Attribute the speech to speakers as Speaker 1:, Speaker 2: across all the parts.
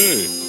Speaker 1: Hmm.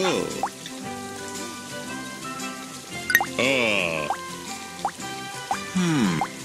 Speaker 2: Oh. Hmm. Hmm.